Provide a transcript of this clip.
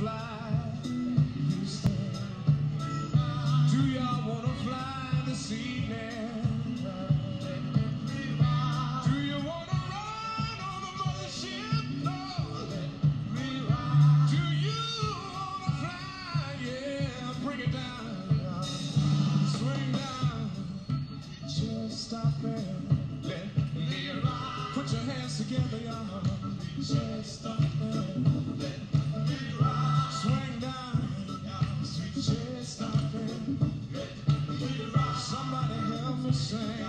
do you wanna fly this evening? Do you wanna ride on the mothership? No. Do you wanna fly? Yeah, bring it down, swing down, just stop it. Let me ride. Put your hands together, y'all. Just stop. the sorry.